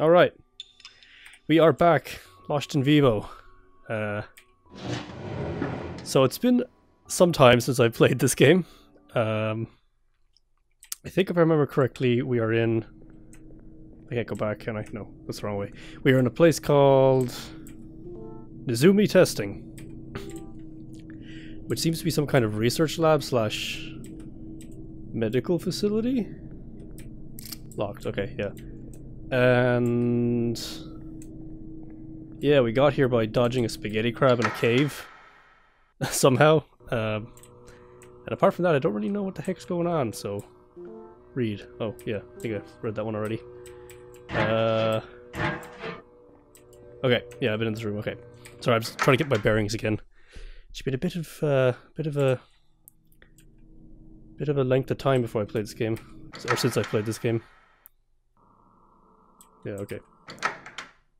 Alright. We are back. Lost in Vivo. Uh, so it's been some time since I've played this game. Um, I think if I remember correctly, we are in... I can't go back, can I? No, that's the wrong way. We are in a place called... Nezumi Testing. Which seems to be some kind of research lab slash medical facility? Locked, okay, yeah. And... Yeah, we got here by dodging a spaghetti crab in a cave. Somehow. Um, and apart from that, I don't really know what the heck's going on, so... Read. Oh, yeah, I think I've read that one already. Uh... Okay, yeah, I've been in this room, okay. Sorry, I'm just trying to get my bearings again. It's been a bit of, uh, bit of a... Bit of a length of time before I played this game. Or since I played this game. Yeah, okay.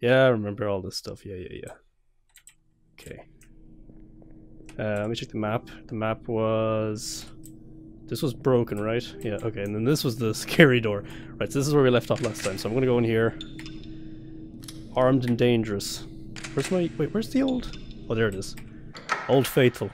Yeah, I remember all this stuff. Yeah, yeah, yeah. Okay. Uh, let me check the map. The map was... This was broken, right? Yeah, okay. And then this was the scary door. Right, so this is where we left off last time. So I'm gonna go in here. Armed and dangerous. Where's my... Wait, where's the old... Oh, there it is. Old Faithful.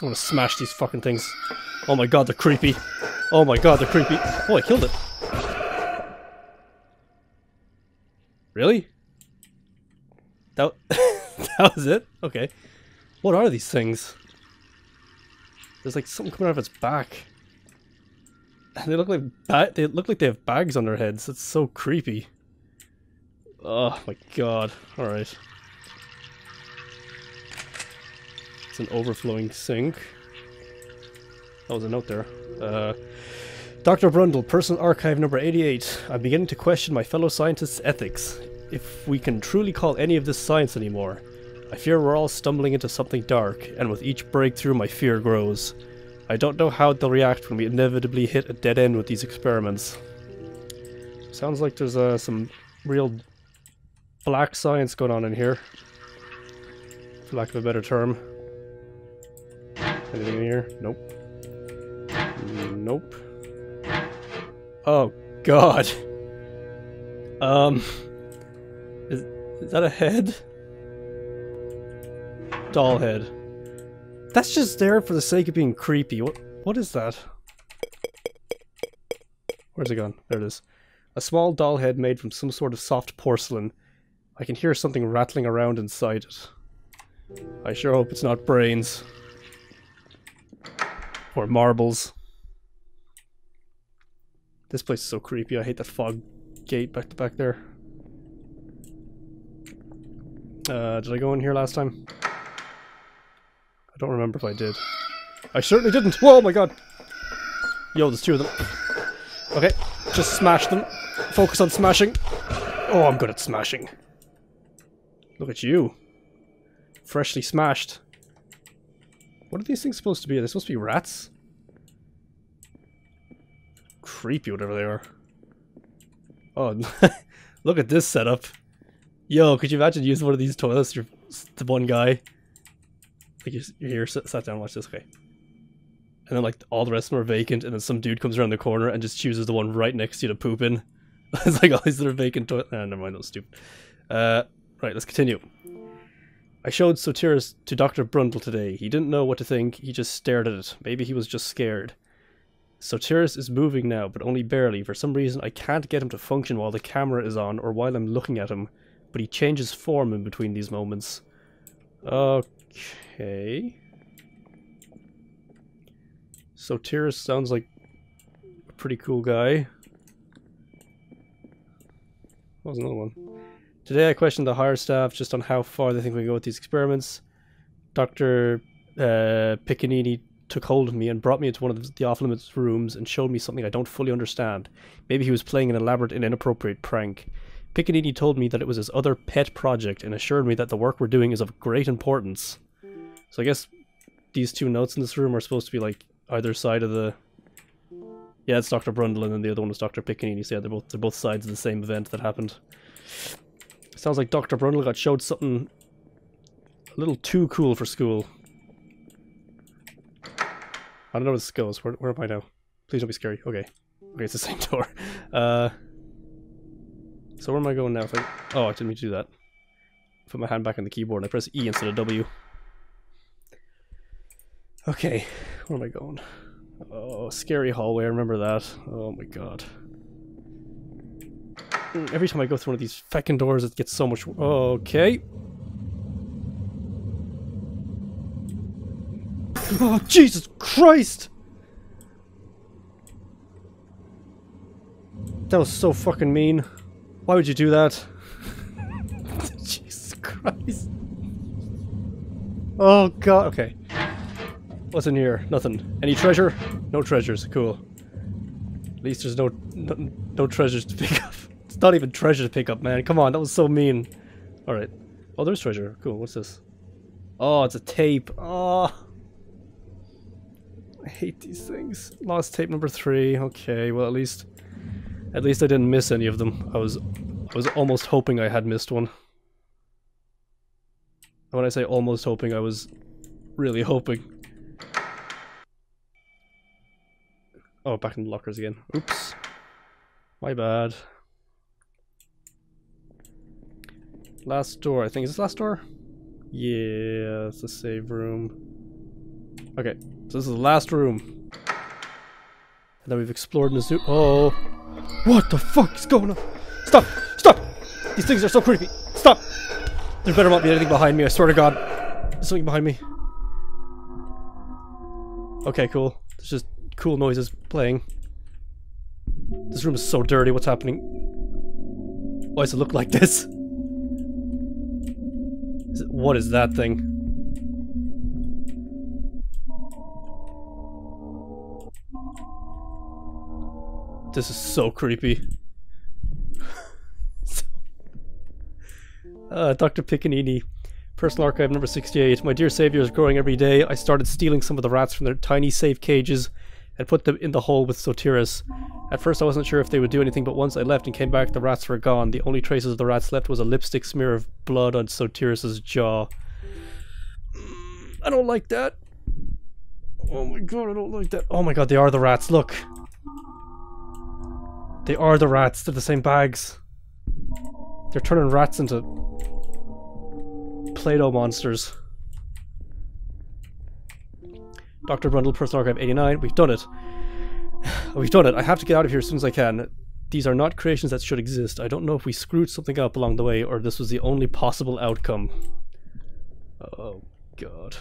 I'm gonna smash these fucking things. Oh my god, they're creepy. Oh my god, they're creepy. Oh, I killed it. Really? That, that was it? Okay. What are these things? There's like something coming out of its back. They look like they look like they have bags on their heads. It's so creepy. Oh my god. Alright. It's an overflowing sink. That was a note there. Uh, Dr. Brundle, Personal Archive number 88. I'm beginning to question my fellow scientists' ethics. If we can truly call any of this science anymore. I fear we're all stumbling into something dark, and with each breakthrough my fear grows. I don't know how they'll react when we inevitably hit a dead end with these experiments. Sounds like there's uh, some real black science going on in here. For lack of a better term. Anything in here? Nope. Nope. Oh, God. Um... Is, that a head? Doll head. That's just there for the sake of being creepy. What? What is that? Where's it gone? There it is. A small doll head made from some sort of soft porcelain. I can hear something rattling around inside it. I sure hope it's not brains. Or marbles. This place is so creepy. I hate that fog gate back back there. Uh, did I go in here last time? I don't remember if I did. I certainly didn't! Whoa, oh my god! Yo, there's two of them. Okay, just smash them. Focus on smashing. Oh, I'm good at smashing. Look at you. Freshly smashed. What are these things supposed to be? Are they supposed to be rats? Creepy, whatever they are. Oh, look at this setup. Yo, could you imagine using one of these toilets? You're the one guy. Like you're, you're here, sit, sat down, watch this. Okay. And then like all the rest of them are vacant, and then some dude comes around the corner and just chooses the one right next to you to poop in. it's like all these little vacant toilets. Ah, never mind, that was stupid. Uh, right, let's continue. I showed Sotiris to Dr. Brundle today. He didn't know what to think, he just stared at it. Maybe he was just scared. Sotiris is moving now, but only barely. For some reason, I can't get him to function while the camera is on or while I'm looking at him but he changes form in between these moments. Okay. Sotiris sounds like a pretty cool guy. What was another one? Today I questioned the higher staff just on how far they think we can go with these experiments. Dr. Uh, Piccinini took hold of me and brought me into one of the off-limits rooms and showed me something I don't fully understand. Maybe he was playing an elaborate and inappropriate prank. Piccinini told me that it was his other pet project and assured me that the work we're doing is of great importance. So I guess these two notes in this room are supposed to be like either side of the... Yeah, it's Dr. Brundle and then the other one is Dr. Piccinini. So yeah, they're both, they're both sides of the same event that happened. Sounds like Dr. Brundle got showed something a little too cool for school. I don't know where this goes. Where, where am I now? Please don't be scary. Okay. Okay, it's the same door. Uh... So where am I going now? I, oh, I didn't mean to do that. Put my hand back on the keyboard. And I press E instead of W. Okay, where am I going? Oh, scary hallway. I remember that. Oh my god. Mm, Every time I go through one of these feckin' doors, it gets so much. Okay. Oh, Jesus Christ! That was so fucking mean. Why would you do that? Jesus Christ. Oh god, okay. What's in here? Nothing. Any treasure? No treasures. Cool. At least there's no, no no treasures to pick up. It's not even treasure to pick up, man. Come on, that was so mean. Alright. Oh, there's treasure. Cool, what's this? Oh, it's a tape. Oh. I hate these things. Lost tape number three. Okay, well at least at least I didn't miss any of them. I was I was almost hoping I had missed one. When I say almost hoping, I was really hoping. Oh, back in the lockers again. Oops. My bad. Last door, I think. Is this last door? Yeah, it's the save room. Okay, so this is the last room. And then we've explored Nezumi. Oh. What the fuck is going on? Stop! Stop! These things are so creepy. Stop! There better not be anything behind me, I swear to god. There's something behind me. Okay, cool. There's just cool noises playing. This room is so dirty, what's happening? Why does it look like this? Is it, what is that thing? This is so creepy. uh, Dr. Piccinini, Personal Archive number 68. My dear savior is growing every day. I started stealing some of the rats from their tiny safe cages and put them in the hole with Sotiris. At first I wasn't sure if they would do anything, but once I left and came back, the rats were gone. The only traces of the rats left was a lipstick smear of blood on Sotiris's jaw. Mm, I don't like that. Oh my god, I don't like that. Oh my god, they are the rats, look. They are the rats, they're the same bags. They're turning rats into Play-Doh monsters. Dr. Brundle, Personal Archive 89, we've done it. We've done it. I have to get out of here as soon as I can. These are not creations that should exist. I don't know if we screwed something up along the way or this was the only possible outcome. Oh, God.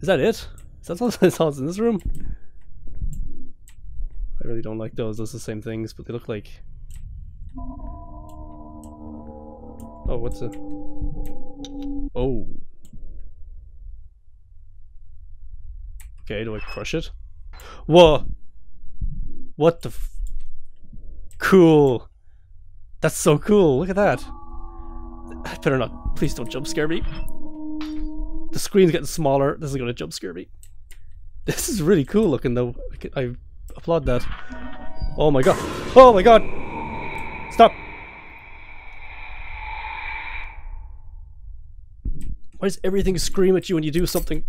Is that it? Is that all that's in this room? I really don't like those. Those are the same things, but they look like... Oh, what's it? Oh. Okay, do I crush it? Whoa! What the Cool! That's so cool, look at that! I better not, please don't jump scare me. The screen's getting smaller, this is gonna jump scare me. This is really cool looking though, I applaud that. Oh my god! Oh my god! Stop! Why does everything scream at you when you do something?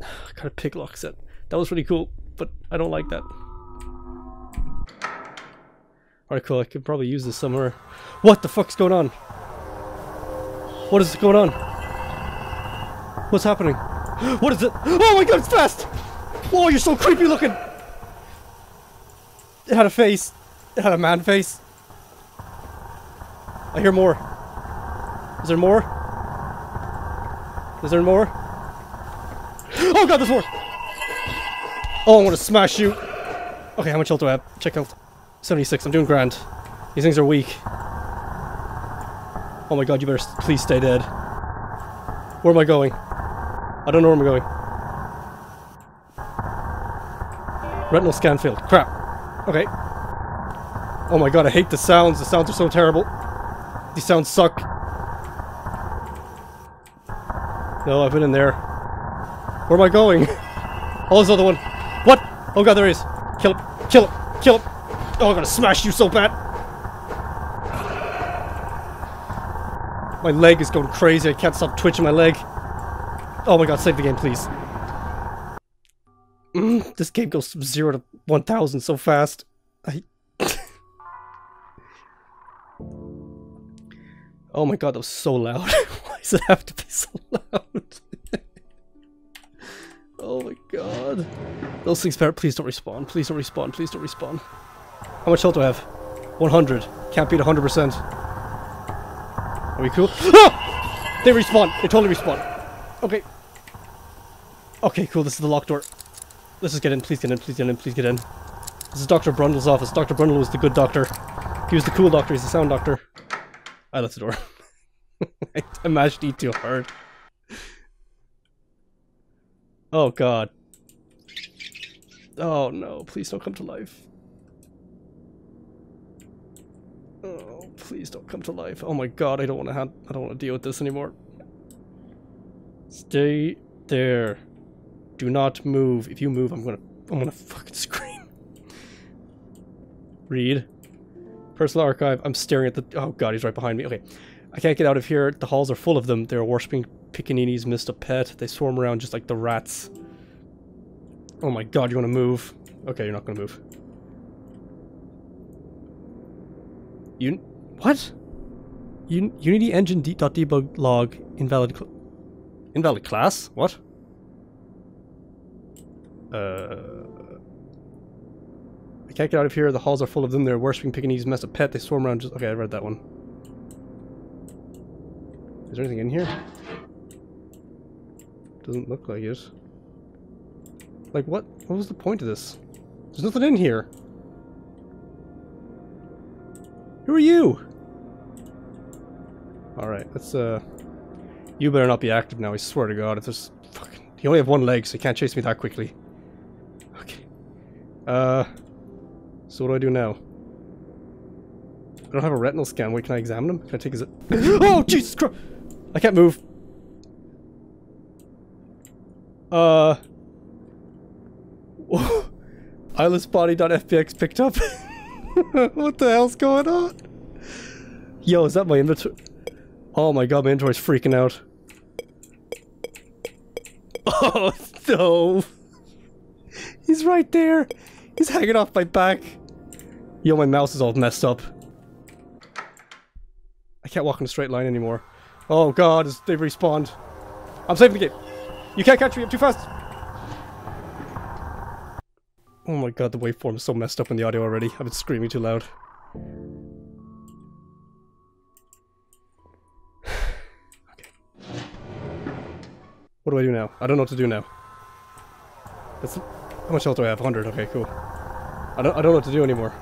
kind of picklock set. That was really cool, but I don't like that. Alright, cool. I could probably use this somewhere. What the fuck's going on? What is going on? What's happening? What is it? Oh my god, it's fast! Whoa, you're so creepy looking! It had a face. It had a man face. I hear more. Is there more? Is there more? Oh god, there's more! Oh, I want to smash you! Okay, how much health do I have? Check health. 76, I'm doing grand. These things are weak. Oh my god, you better please stay dead. Where am I going? I don't know where I'm going. Retinal scan failed. Crap. Okay. Oh my god, I hate the sounds. The sounds are so terrible. These sounds suck. No, I've been in there. Where am I going? Oh, there's another one. What? Oh god, there he is. Kill him. Kill him. Kill him. Oh, I'm gonna smash you so bad. My leg is going crazy. I can't stop twitching my leg. Oh my god, save the game, please. Mm, this game goes from 0 to 1000 so fast. I... Oh my god, that was so loud. Why does it have to be so loud? oh my god. Those things better please don't respawn. Please don't respawn. Please don't respawn. How much health do I have? 100. Can't beat 100%. Are we cool? Ah! They respawn. They totally respawn. Okay. Okay, cool. This is the locked door. Let's just get in. Please get in. Please get in. Please get in. This is Dr. Brundle's office. Dr. Brundle was the good doctor. He was the cool doctor. He's the sound doctor. I left the door. I imagined he too hard. Oh god. Oh no, please don't come to life. Oh, please don't come to life. Oh my god, I don't want to have I don't want to deal with this anymore. Stay there. Do not move. If you move, I'm gonna I'm gonna fucking scream. Read. Personal archive. I'm staring at the oh god, he's right behind me. Okay. I can't get out of here. The halls are full of them. They're worshipping Piccinini's missed a pet. They swarm around just like the rats. Oh my god, you wanna move? Okay, you're not gonna move. You what? Un Unity engine debug log invalid cl invalid class? What? Uh I can't get out of here. The halls are full of them. They're worshipping Piccinini's mess a pet. They swarm around just okay, I read that one. Is there anything in here? Doesn't look like it. Like what? What was the point of this? There's nothing in here. Who are you? Alright, let's uh... You better not be active now, I swear to god. If there's fucking... You only have one leg, so you can't chase me that quickly. Uh... So what do I do now? I don't have a retinal scan. Wait, can I examine him? Can I take his... oh, Jesus Christ! I can't move. Uh... Eyelessbody.fpx picked up. what the hell's going on? Yo, is that my inventory? Oh my god, my inventory's freaking out. Oh, no. He's right there. He's hanging off my back. Yo, my mouse is all messed up. I can't walk in a straight line anymore. Oh god, they've respawned. I'm saving the game. You can't catch me, I'm too fast. Oh my god, the waveform is so messed up in the audio already. I've been screaming too loud. okay. What do I do now? I don't know what to do now. That's, how much health do I have? 100. Okay, cool. I don't, I don't know what to do anymore.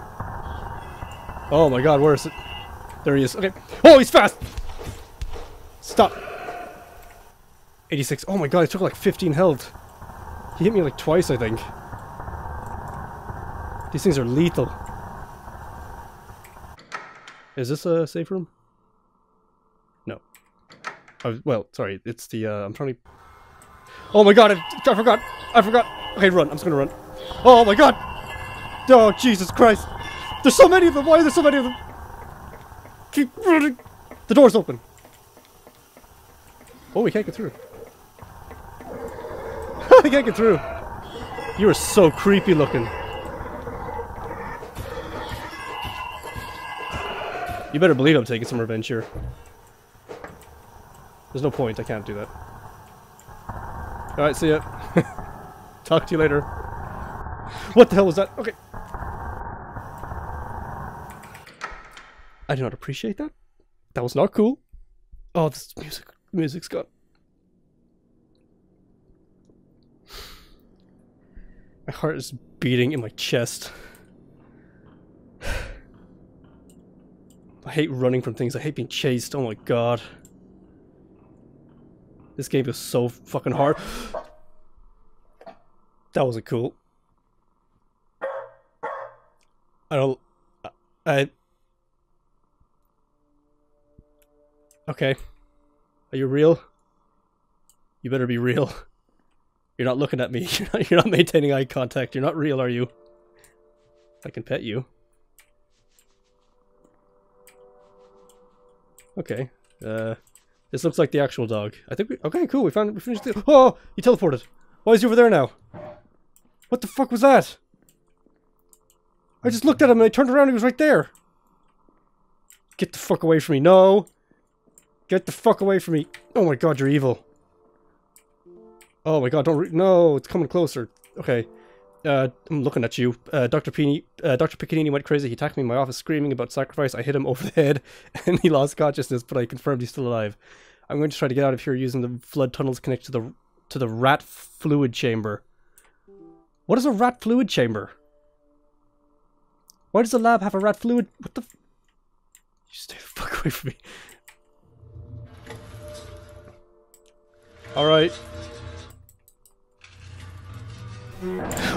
Oh my god, where is it? There he is. Okay. Oh, he's fast! Stop! 86. Oh my god, I took like 15 health. He hit me like twice, I think. These things are lethal. Is this a safe room? No. Oh, well, sorry, it's the, uh, I'm trying to... Oh my god, I, I forgot! I forgot! Okay, run, I'm just gonna run. Oh my god! Oh, Jesus Christ! There's so many of them! Why are there so many of them? Keep running! The door's open! Oh, we can't get through. we can't get through! You are so creepy looking. You better believe I'm taking some revenge here. There's no point, I can't do that. Alright, see ya. Talk to you later. What the hell was that? Okay. I do not appreciate that. That was not cool. Oh, this music, music's gone. My heart is beating in my chest. I hate running from things. I hate being chased. Oh my god. This game is so fucking hard. That wasn't cool. I don't... I... Okay. Are you real? You better be real. You're not looking at me. You're not, you're not maintaining eye contact. You're not real, are you? I can pet you. Okay. Uh, this looks like the actual dog. I think we- okay, cool, we found- we finished the- Oh! He teleported! Why is he over there now? What the fuck was that? I just looked at him and I turned around and he was right there! Get the fuck away from me, no! Get the fuck away from me. Oh my god, you're evil. Oh my god, don't No, it's coming closer. Okay. Uh, I'm looking at you. Uh, Dr. Pini, uh, Dr. Piccinini went crazy. He attacked me in my office screaming about sacrifice. I hit him over the head and he lost consciousness, but I confirmed he's still alive. I'm going to try to get out of here using the flood tunnels connected to the to the rat fluid chamber. What is a rat fluid chamber? Why does the lab have a rat fluid? What the? you stay the fuck away from me. All right.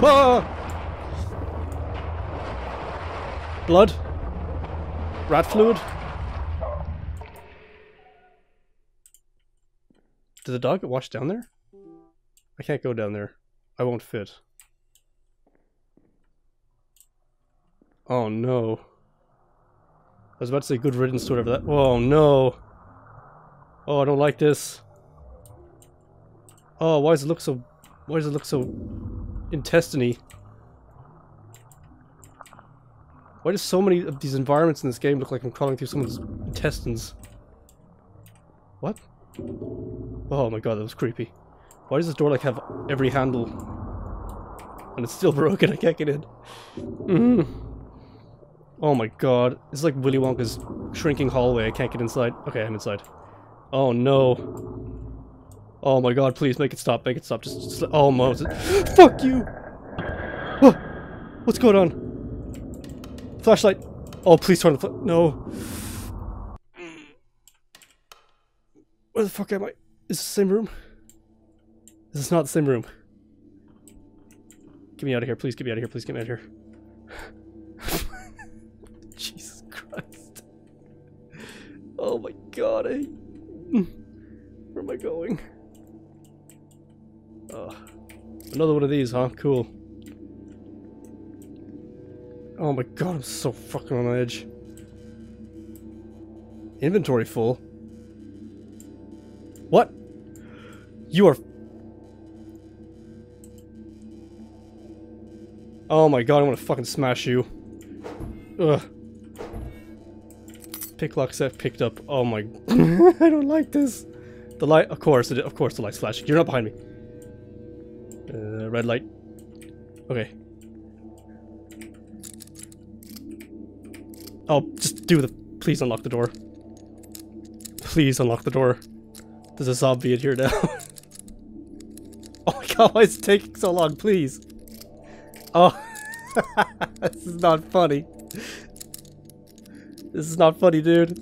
Ah! Blood? Rat fluid? Did the dog get washed down there? I can't go down there. I won't fit. Oh no. I was about to say good riddance to whatever that- Oh no! Oh, I don't like this. Oh, why does it look so... Why does it look so... intestiny? Why does so many of these environments in this game look like I'm crawling through someone's intestines? What? Oh my god, that was creepy. Why does this door like have every handle? And it's still broken, I can't get in. Mm. Oh my god. It's like Willy Wonka's shrinking hallway, I can't get inside. Okay, I'm inside. Oh no. Oh my god, please make it stop, make it stop. Just, just oh Moses. Fuck you! Oh, what's going on? Flashlight. Oh, please turn the fl- No. Where the fuck am I? Is this the same room? Is this is not the same room. Get me out of here, please get me out of here, please get me out of here. Jesus Christ. Oh my god, I... Where am I going? Oh. Another one of these, huh? Cool. Oh my god, I'm so fucking on edge. Inventory full. What? You are... Oh my god, I want to fucking smash you. Ugh. Picklock set picked up. Oh my... I don't like this. The light... Of course, of course the light's flashing. You're not behind me. Uh, red light. Okay. Oh, just do the... Please unlock the door. Please unlock the door. There's a zombie in here now. oh my god, why is it taking so long? Please. Oh. this is not funny. This is not funny, dude.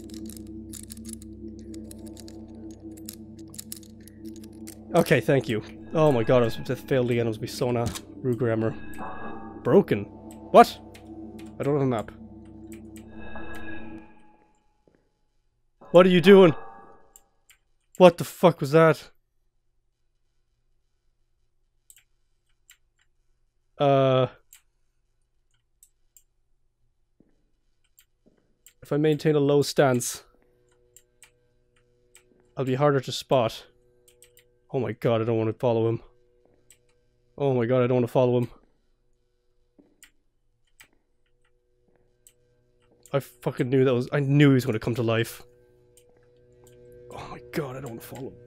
Okay, thank you. Oh my god, I was just failed again. It was be Sona Rue Grammar. Broken. What? I don't have a map. What are you doing? What the fuck was that? Uh... If I maintain a low stance, I'll be harder to spot. Oh my god, I don't want to follow him. Oh my god, I don't want to follow him. I fucking knew that was- I knew he was going to come to life. Oh my god, I don't want to follow him.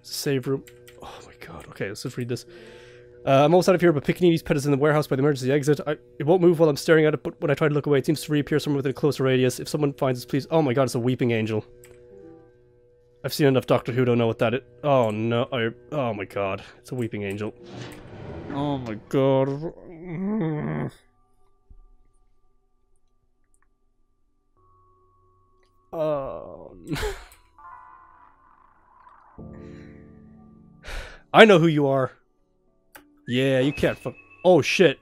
Save room. Oh my god, okay, let's just read this. Uh, I'm almost out of here, but Piccinini's pet is in the warehouse by the emergency exit. I, it won't move while I'm staring at it, but when I try to look away, it seems to reappear somewhere within a closer radius. If someone finds us, please- Oh my god, it's a weeping angel. I've seen enough Doctor Who to know what that is. Oh no, I, oh my god, it's a weeping angel. Oh my god. Oh. I know who you are. Yeah, you can't fuck. Oh shit.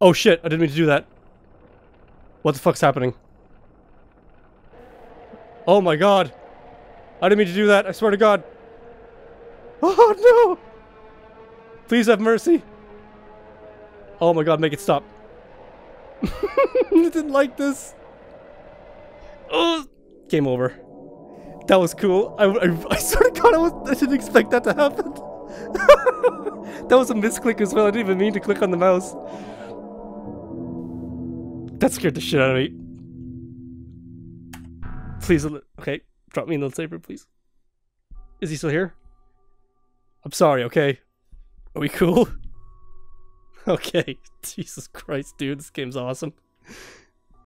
Oh shit, I didn't mean to do that. What the fuck's happening? Oh my god. I didn't mean to do that, I swear to god. Oh no! Please have mercy. Oh my god, make it stop. I didn't like this. Oh, game over. That was cool. I, I, I swear to god, I, was, I didn't expect that to happen. That was a misclick as well. I didn't even mean to click on the mouse. That scared the shit out of me. Please, okay, drop me in the saber, please. Is he still here? I'm sorry, okay? Are we cool? Okay, Jesus Christ, dude, this game's awesome.